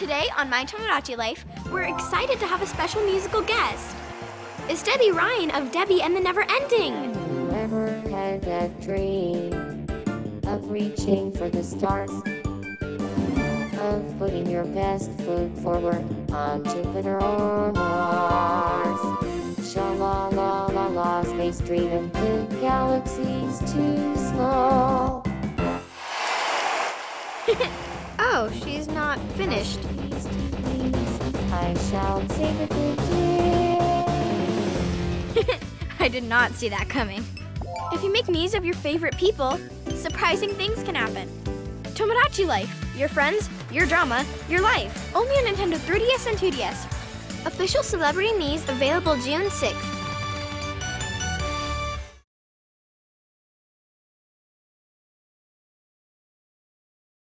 Today on My Tomodachi Life, we're excited to have a special musical guest. It's Debby Ryan of Debby and the Never Ending. Ever had that dream of reaching for the stars? Of putting your best foot forward on Jupiter or Mars? Sha la la la la, space dreaming, the galaxy's too small. Oh, she's not finished. I shall save good. I did not see that coming. If you make Miis of your favorite people, surprising things can happen. Tomodachi Life, your friends, your drama, your life. Only on Nintendo 3DS and 2DS. Official celebrity Miis available June 6th.